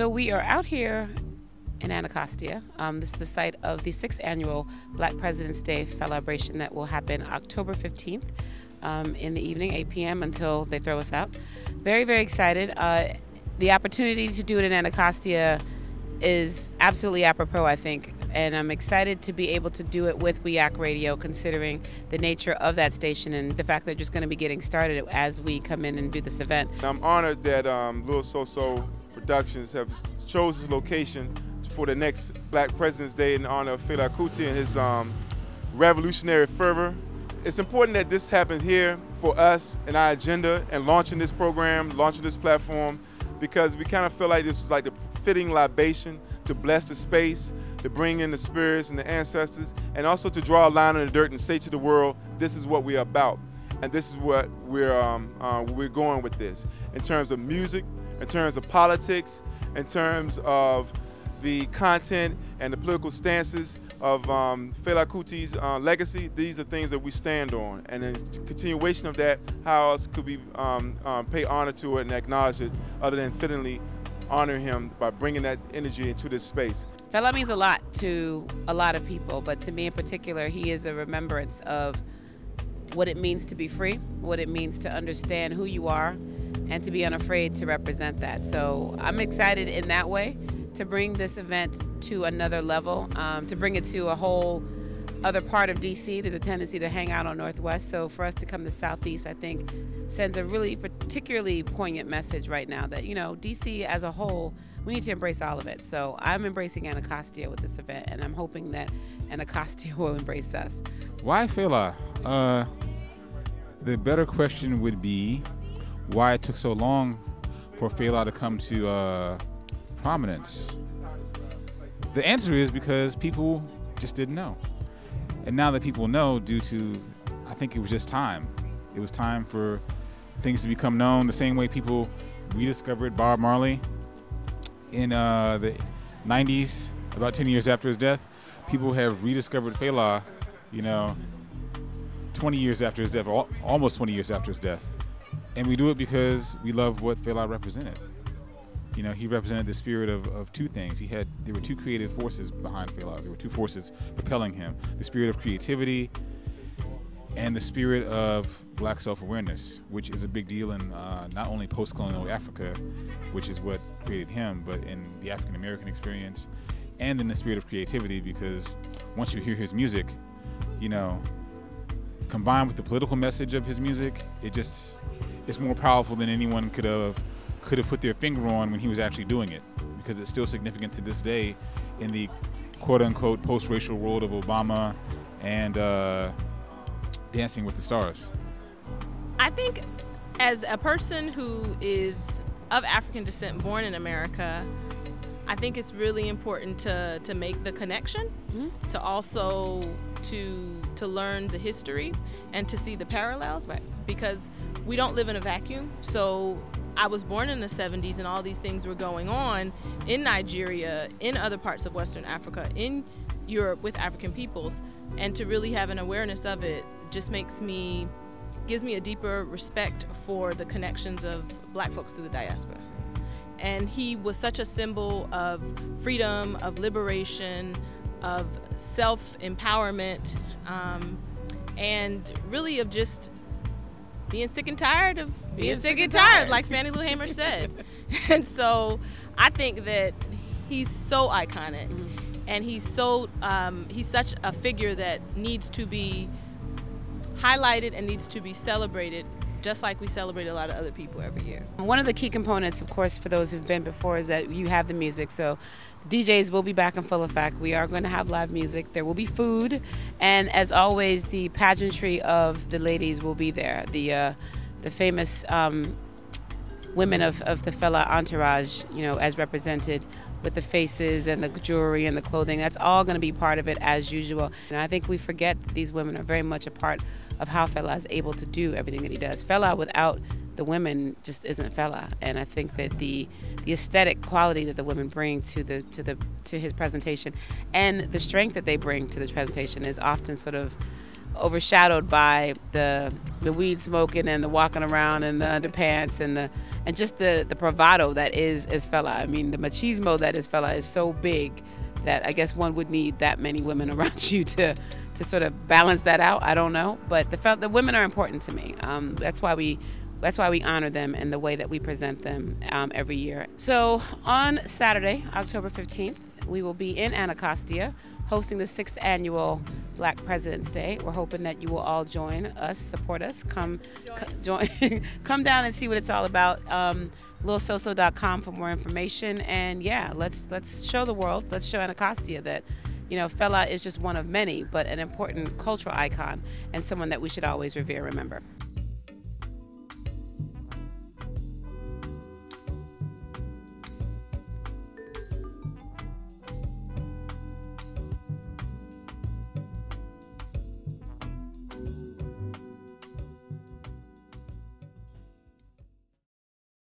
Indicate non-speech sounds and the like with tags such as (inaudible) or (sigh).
So we are out here in Anacostia. Um, this is the site of the sixth annual Black President's Day celebration that will happen October 15th um, in the evening, 8 p.m. until they throw us out. Very, very excited. Uh, the opportunity to do it in Anacostia is absolutely apropos, I think. And I'm excited to be able to do it with We Act Radio, considering the nature of that station and the fact they're just going to be getting started as we come in and do this event. I'm honored that um, Little So So Productions have chose this location for the next Black President's Day in honor of Fela Kuti and his um, revolutionary fervor. It's important that this happens here for us and our agenda and launching this program, launching this platform, because we kind of feel like this is like the fitting libation to bless the space, to bring in the spirits and the ancestors, and also to draw a line in the dirt and say to the world, this is what we're about. And this is what we're, um, uh, we're going with this. In terms of music, in terms of politics, in terms of the content and the political stances of um, Fela Kuti's uh, legacy, these are things that we stand on. And in continuation of that, how else could we um, um, pay honor to it and acknowledge it other than fittingly honor him by bringing that energy into this space. Fela means a lot to a lot of people, but to me in particular, he is a remembrance of what it means to be free, what it means to understand who you are, and to be unafraid to represent that. So I'm excited in that way to bring this event to another level, um, to bring it to a whole other part of DC. There's a tendency to hang out on Northwest. So for us to come to Southeast, I think sends a really particularly poignant message right now that, you know, DC as a whole, we need to embrace all of it. So I'm embracing Anacostia with this event, and I'm hoping that Anacostia (laughs) will embrace us. Why Fela? Uh, the better question would be why it took so long for Fela to come to uh, prominence. The answer is because people just didn't know. And now that people know, due to, I think it was just time. It was time for things to become known the same way people rediscovered Bob Marley in uh, the 90s, about 10 years after his death. People have rediscovered Fela, you know, 20 years after his death, almost 20 years after his death. And we do it because we love what Fela represented. You know, he represented the spirit of, of two things. He had there were two creative forces behind Fela. There were two forces propelling him: the spirit of creativity and the spirit of black self-awareness, which is a big deal in uh, not only post-colonial Africa, which is what created him, but in the African American experience, and in the spirit of creativity. Because once you hear his music, you know, combined with the political message of his music, it just it's more powerful than anyone could have could have put their finger on when he was actually doing it because it's still significant to this day in the quote unquote post racial world of Obama and uh, Dancing with the Stars. I think as a person who is of African descent, born in America, I think it's really important to, to make the connection, mm-hmm. to also to to learn the history and to see the parallels right. Because we don't live in a vacuum. So I was born in the 70s and all these things were going on in Nigeria, in other parts of Western Africa, in Europe with African peoples. And to really have an awareness of it just makes me, gives me a deeper respect for the connections of black folks through the diaspora. And he was such a symbol of freedom, of liberation, of self empowerment, um, and really of just being sick and tired of being, being sick, sick, and tired, tired like Fannie Lou Hamer said. (laughs) and so I think that he's so iconic, mm-hmm. and he's so um, he's such a figure that needs to be highlighted and needs to be celebrated just like we celebrate a lot of other people every year. One of the key components, of course, for those who've been before is that you have the music. So DJs will be back in full effect. We are going to have live music. There will be food, and as always, the pageantry of the ladies will be there. The uh, the famous um, women of, of the Fela entourage, you know, as represented with the faces and the jewelry and the clothing. That's all going to be part of it as usual. And I think we forget that these women are very much a part of how Fela is able to do everything that he does. Fela without the women just isn't Fela, and I think that the the aesthetic quality that the women bring to the to the to his presentation, and the strength that they bring to the presentation is often sort of overshadowed by the the weed smoking and the walking around and the underpants and the and just the the bravado that is is Fela. I mean, the machismo that is Fela is so big that I guess one would need that many women (laughs) around you to to sort of balance that out. I don't know, but the the women are important to me. Um, that's why we that's why we honor them in the way that we present them um, every year. So on Saturday, October 15th, we will be in Anacostia hosting the sixth annual Black President's Day. We're hoping that you will all join us, support us, come join, (laughs) come down and see what it's all about. Um, LilSoso.com for more information. And yeah, let's let's show the world, let's show Anacostia that you know, Fela is just one of many, but an important cultural icon and someone that we should always revere, remember.